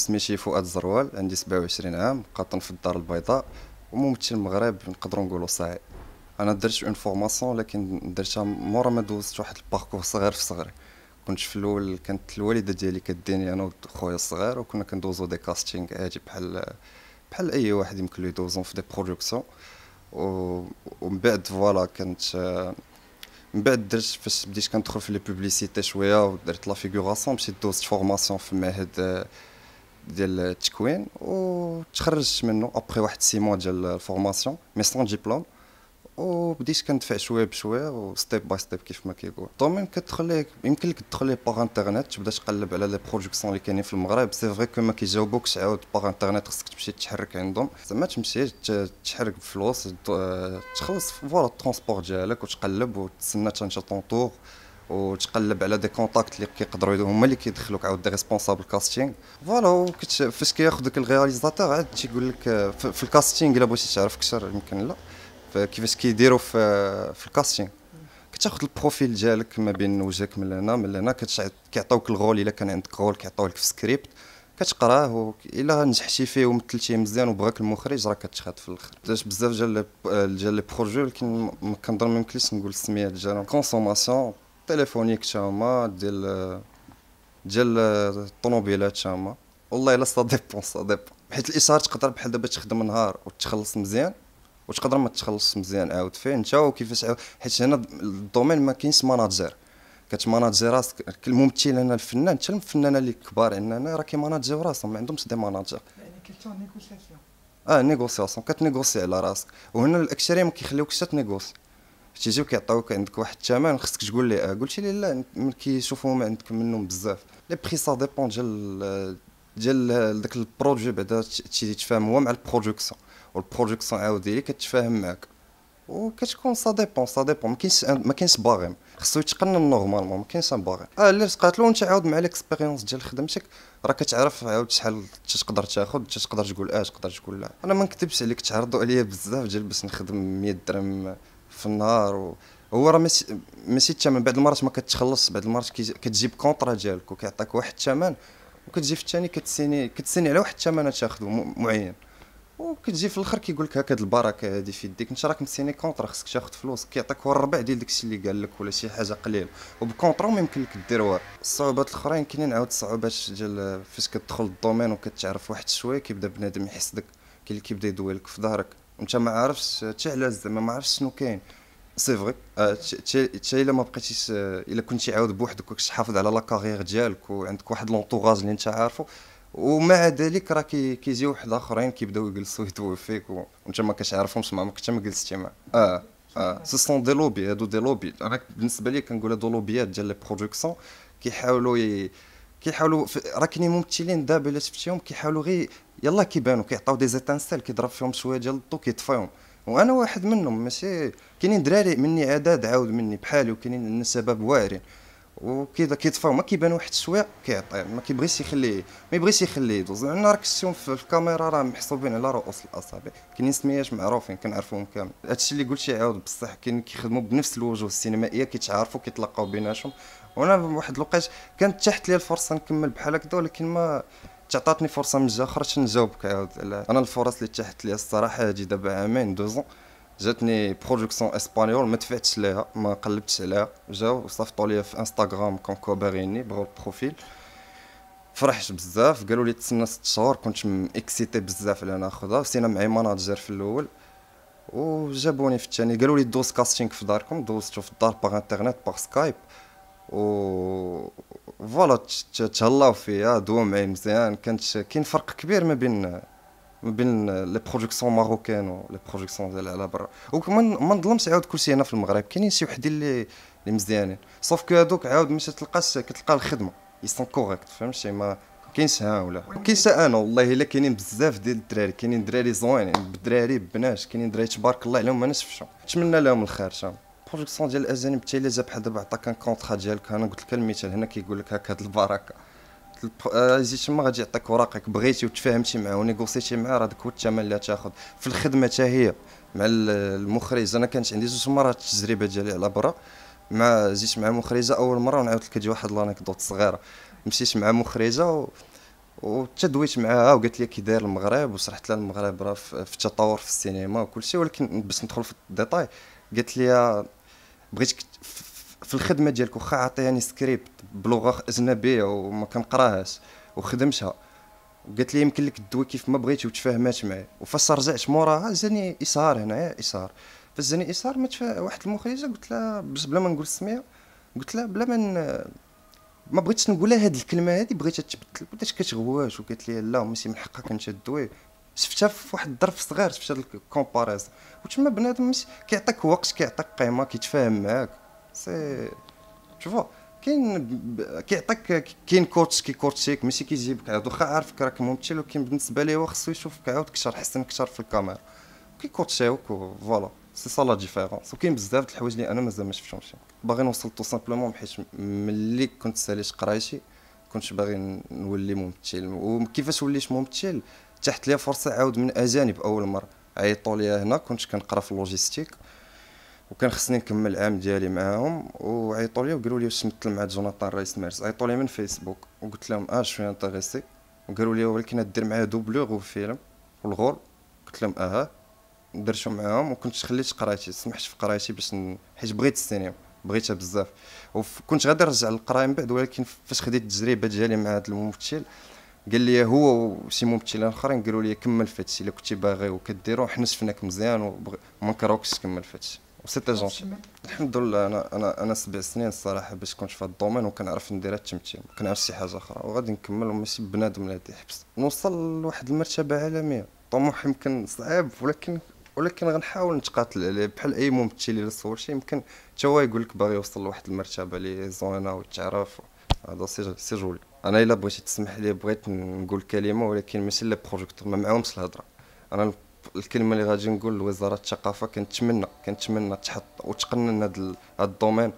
سميتي فؤاد زروال عندي 27 عام قاطن في الدار البيضاء وممثل المغرب نقدروا نقولوا صاعي أنا درت une formation لكن درتها مورا ما دوزت واحد ال parcours صغير في صغري. كنت في الأول كانت الوالدة ديالي كديني أنا وخويا الصغير وكنا كندوزو des castings عادي بحال بحال أي واحد يمكن له يدوزون في des productions. ومن بعد voilà كانت من بعد درت فاش بديت كندخل في les publicités شوية ودرت la figuration مشيت دوزت formation في المعهد ديال التكوين وتخرجت منه ابخي واحد six mois ديال ال formation mais sans diplôme وبديت كندفع شوية بشوية و step by step كيف ما كيقول ال domaine كتدخل ليه يمكن لك تدخل par internet تبدا تقلب على les productions اللي كاينين في المغرب. c'est vrai que ما كيجاوبوكش عاود par internet خصك تمشي تحرك عندهم. زعما تمشي تحرك بفلوس تخلص voilà ال transport ديالك وتقلب وتسنى تتسنى ton tour وتقلب على des contacts اللي كيقدروا هما اللي كيدخلوك عاود des responsables casting. voilà فاش كياخذك ال réalisateur عاد تيقول لك في ال casting إلا بغيتي تعرف أكثر يمكن لا. كيفاش كيديروا في في ال casting؟ كتاخذ ال profil ديالك ما بين وجهك من هنا من هنا كيعطيوك ال rôle إلا كان عندك rôle كيعطيوه لك في سكريبت كتقراه إلا نجحتي فيه ومثلتيه مزيان وبغاك المخرج راه كتشهد في الآخر. درت بزاف ديال ديال les projets ولكن كنظن ما يمكنليش نقول السميات ديالهم. consommation تليفونيك تاهما ديال ديال الطوموبيلات تاهما والله إلا ça dépend ça dépend حيت الاشهار تقدر بحال دابا تخدم نهار وتخلص مزيان وتقدر ما تخلصش مزيان عاود. فيه انت وكيفاش عاود؟ حيت هنا ال domaine ما كاينش manager كتماناجي راسك. الممثل هنا الفنان حتى الفنانة اللي كبار عندنا راه كيماناجيو راسهم ما عندهمش des managers يعني كيفتحوا négociation. آه négociation. كتنيغوسي على راسك. وهنا الأكثرية ما كيخليوكش تنيغوسي. تيجيو كيعطيوك عندك واحد الثمن خصك تقول لي قلتي لي لا كيشوفوا ما عندك منهم بزاف les prix ça dépend ديال ديال داك ال projet بعدا تيتفاهم هو مع ال production وال production عاودي كتفاهم معاك وكتكون ça dépend ça dépend ما كاينش ما كاينش barème خصو يتقنن normalement ما كاينش آه اللي تقاتلو انت عاود مع l'expérience ديال خدمتك راه كتعرف عاود شحال تقدر تاخذ تقدر تقول آه تقدر تقول لا أنا ما نكذبش عليك تعرضوا عليا بزاف ديال باش نخدم 100 درهم في النهار و... هو راه ماشي ماشي الثمن بعض المرات ما كتخلص بعض المرات كتجيب contrat ديالك وكيعطيك واحد الثمن وكتجي في الثاني كتسيني كتسيني على واحد الثمن تاخذو معين. وكتجي في الآخر كيقول لك هكا البركة هذه في يديك. انت راك مسيني contrat خصك تاخذ فلوس كيعطيك هو الربع ديال داكشي اللي قال لك ولا شي حاجة قليل وب contrat ما يمكن لك دير والو. الصعوبات الأخرين كاينين عاود الصعوبات ديال فاش كتدخل ال domaine وكتعرف واحد شوية كيبدا بنادم يحسدك كاين اللي كيبدا يدوي لك في ظهرك. انت ما عارفش حتى علاش زعما ما عارفش شنو كاين. c'est vrai حتى إلا ما بقيتيش إلا كنتي عاود بوحدك وكنتي حافظ على la carrière ديالك وعندك واحد l'entourage اللي انت عارفه ومع ذلك راه كيجيو واحد آخرين كيبداو يجلسوا يدوي فيك وانت ما كتعرفهمش ما كنت ما جلستي معاه آه آه ce sont des lobbies هادو des lobbies أنا بالنسبة لي كنقول هادو لوبيات ديال les productions كيحاولوا. كيحاولوا راه كاينين ممثلين دابا إلا شفتيهم كيحاولوا غير يلا كيبانوا كيعطيو دي زيتانسيل كيضرب فيهم شوية ديال الضو كيطفيهم. وأنا واحد منهم ماشي كاينين دراري مني عداد عاود مني بحالي وكاينين الناس شباب واعرين. وكذا كيطفاو ما كيبان واحد شوية كيعطي ما كيبغيش يخليه ما يبغيش يخليه يدوز. لأن راك الشوم في الكاميرا راه محسوبين على رؤوس الأصابع. كاينين سميات معروفين كنعرفوهم كامل. هادشي اللي قلتي عاود بصح كاين كيخدموا بنفس الوجوه السينمائية كيتعارفوا كيتلقاو بيناتهم. وأنا واحد الوقت كانت تحت لي الفرصة نكمل بحال هكذا ولكن ما تعطاتني فرصة من جهه أخرى نجاوبك أنا الفرص اللي تحت لي الصراحة هادي دابا عامين دوزون جاتني production espagnole ما دفعتش ليها ما قلبتش عليها. جاو صيفطوا لي في انستغرام كونكو باغيني بغاو ال profil. فرحت بزاف قالوا لي تسنى ست شهور كنت excité بزاف على ناخذها. وسينا معي manager في الأول. وجابوني في الثاني قالوا لي دوز casting في داركم دوزتو في الدار par internet par Skype و voilà تهلاو فيا دوو معايا مزيان. كانت كاين فرق كبير ما بين ما بين les productions marocaines و les productions ديال على برا. وكمان ما نظلمش عاود كلشي هنا في المغرب. كاينين شي وحدين اللي اللي مزيانين. sauf que هادوك عاود ملي تلقاش كتلقى الخدمة. ils sont corrects فهمتي ما كاينش ها ولا. كاينش أنا والله. إلا كاينين بزاف ديال الدراري. كاينين دراري زوينين بالدراري ببنات كاينين دراري تبارك الله عليهم ما نشفشهم نتمنى لهم الخير شام production ديال الاجانب حتى الا جا بحال دابا عطاك un contrat ديالك. أنا قلت لك المثال هنا كيقول لك هكا هاد البركة. جيت تما غادي يعطيك وراقك بغيتي وتفاهمتي معاه و négocié تي معاه راه داك هو الثمن اللي تاخذ في الخدمة حتى هي مع المخرج أنا كانت عندي جوج مرات التجربه ديالي على برا. مع جيت مع مخرجة أول مرة ونعاود لك واحد l'anecdote صغيرة. مشيت مع مخرجة و... وتدويت معاها وقالت لي كي داير المغرب وشرحت لها المغرب راه في التطور في السينما وكل شيء ولكن باش ندخل في الديتاي قالت لي بغيتك في الخدمة ديالك واخا عطياني سكريبت بلغه أجنبية وما كنقراهاش وخدمتها قالت لي يمكن لك تدوي كيف ما بغيتي وتفاهمات معايا. وفاش رجعت موراها جاني إشهار هنايا إشهار. فاش جاني إشهار ما واحد المخرجة قلت لها بلا ما نقول السمية قلت لها بلا ما ما بغيتش نقولها هاد الكلمة هادي بغيتها تبدل بدات كتغواش؟ وقالت لي لا ماشي من حقك أنت تدوي. شفتها في واحد الظرف صغير شفت هاد ال comparaison وتما بنادم كيعطيك وقت كيعطيك قيمة كيتفاهم معاك. سي شوفو كاين كيعطيك كاين coach كي coach يك ماشي كيجيبك عاد واخا عارفك راك ممثل ولكن بالنسبة ليه هو خصو يشوفك عاود كثر حسن كثر في الكاميرا. كي coach يوك voilà c'est ça la différence. وكاين بزاف د الحوايج اللي أنا مازال ما شفتهمش. باغي نوصل tout simplement حيت ملي كنت ساليت قرايتي كنت باغي نولي ممثل. وكيفاش وليت ممثل؟ تحت لي فرصة عاود من أجانب أول مرة. عيطوا لي هنا كنت كنقرا في ال logistique وكان خصني نكمل العام ديالي معاهم. وعيطوا لي وقالوا لي واش تمثل مع جوناثان ريس مايرز. عيطوا لي من فيسبوك. وقلت لهم آه شوية intéressé وقالوا لي ولكن دير معايا doublure وفيلم وال rôle قلت لهم آه درتو معاهم. وكنت خليت قرايتي سمحت في قرايتي باش ن... حيت بغيت السينما بغيتها بزاف. وكنت غادي نرجع للقراية من بعد ولكن فاش خديت التجربة ديالي مع هذا الممثل قال لي هو وشي ممثلين اخرين قالوا لي كمل في هادشي إلا كنتي باغي وكديرو حنا شفناك مزيان وما نكرهوكش تكمل في هادشي و c'était gentil الحمد لله أنا أنا أنا سبع سنين الصراحه باش كنت في هذا ال domaine وكنعرف ندير التمثيل. ما كنعرفش شي حاجة أخرى. وغادي نكمل وماشي بنادم اللي يحبس نوصل لواحد المرتبة عالمية. طموح يمكن صعيب ولكن ولكن غنحاول نتقاتل عليه. بحال أي ممثل اللي صور شي يمكن حتى هو يقول لك باغي يوصل لواحد المرتبة اللي زوينة وتعرف. هذا سي سي جولي أنا الا بغيتي تسمح لي بغيت نقول كلمه ولكن ماشي les producteurs ما معاهمش الهضره أنا الكلمة اللي غادي نقول لوزاره الثقافه كنتمنى كنتمنى تحط وتقنن هذا ال domaine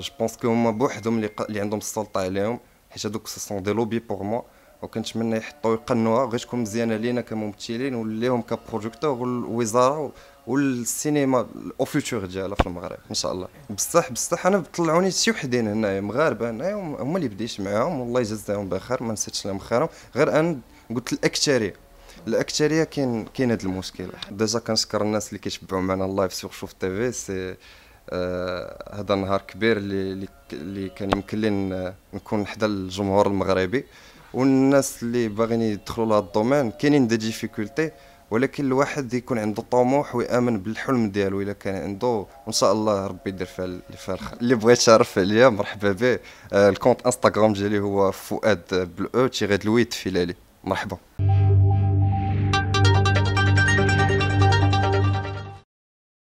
je pense que هما بوحدهم اللي, عندهم السلطه عليهم حيت هذوك ce sont des lobbies pour moi وكنتمنى يحطوا يقنوها غير تكون مزيانه لينا كممثلين وليهم ك producteurs والوزاره والسينما au futur ديالها في المغرب ان شاء الله. بصح بصح أنا طلعوني شي وحدين هنايا مغاربة هنايا هما اللي بديت معاهم والله يجزاهم بخير ما نسيتش لهم خيرهم. غير أنا قلت الأكثرية الأكثرية كاين كاين هذا المشكل. déjà كنشكر الناس اللي كيتبعوا معنا ال live sur شوف تي في c'est آه هذا نهار كبير اللي اللي كان يمكن لي نكون حدا الجمهور المغربي. والناس اللي باغيين يدخلوا لهذا ال domaine كاينين des difficultés ولكن الواحد يكون عنده طموح ويأمن بالحلم ديالو إلا كان عنده وإن شاء الله ربي يدير فيها الخير اللي بغى يتعرف عليا. مرحبا به آه ال compte إنستغرام ديالي هو فؤاد بالاو tiret du huit فيلالي. مرحبا.